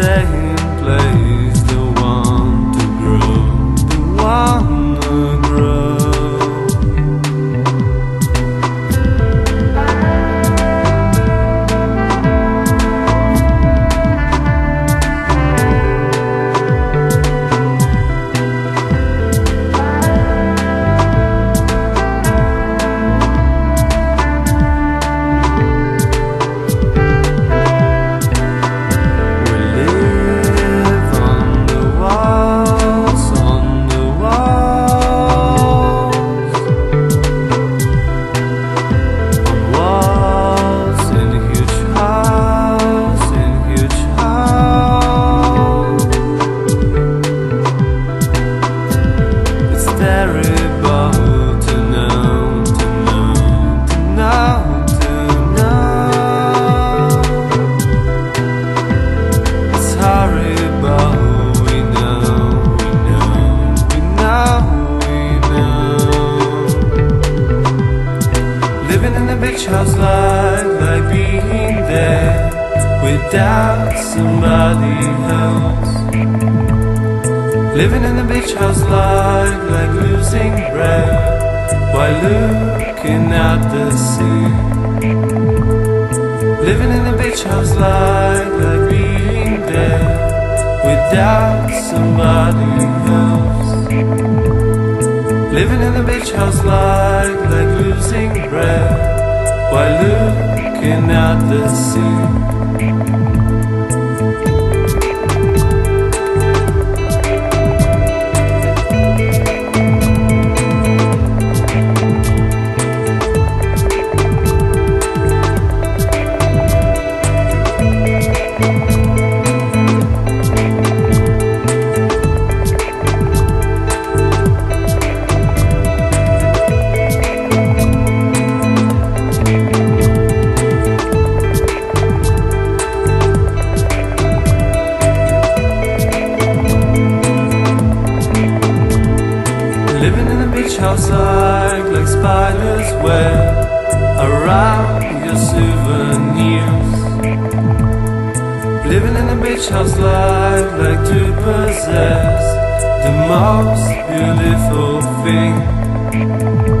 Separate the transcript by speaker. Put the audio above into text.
Speaker 1: stay child's house, like like being there without somebody else. Living in the beach house life like losing breath while looking at the sea. Living in the beach house life like being there without somebody else. Living in the beach house like like losing breath while looking at the sea. House like, like spiders web around your souvenirs. Living in a beach house like, like to possess the most beautiful thing.